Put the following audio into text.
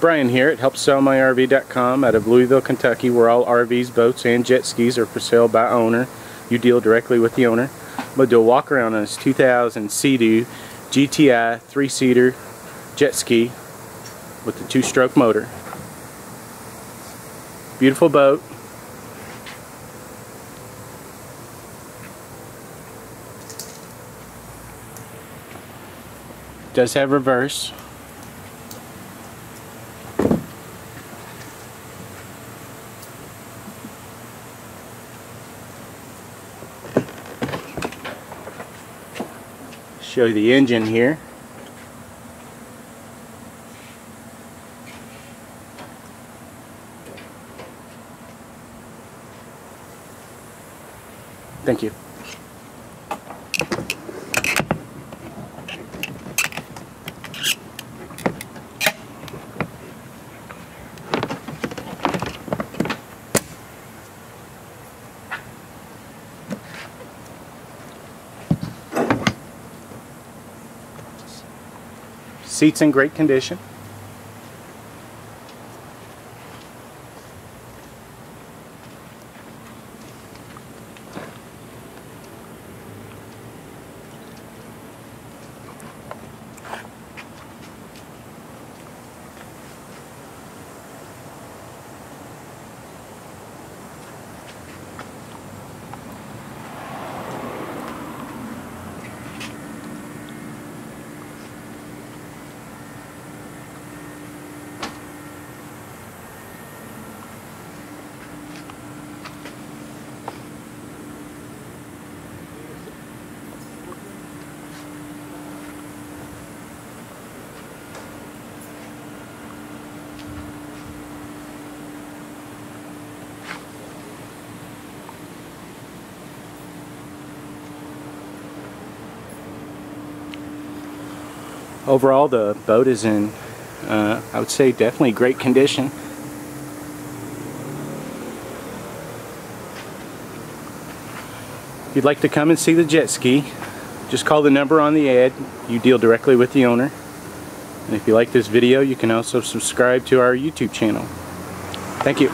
Brian here at HelpSellMyRV.com out of Louisville, Kentucky where all RVs, boats, and jet skis are for sale by owner. You deal directly with the owner. I'm going to do a walk around on this 2000 Sea-Doo GTI 3-seater jet ski with the two-stroke motor. Beautiful boat. Does have reverse. Show you the engine here. Thank you. Seats in great condition. Overall, the boat is in, uh, I would say, definitely great condition. If you'd like to come and see the jet ski, just call the number on the ad. You deal directly with the owner. And if you like this video, you can also subscribe to our YouTube channel. Thank you.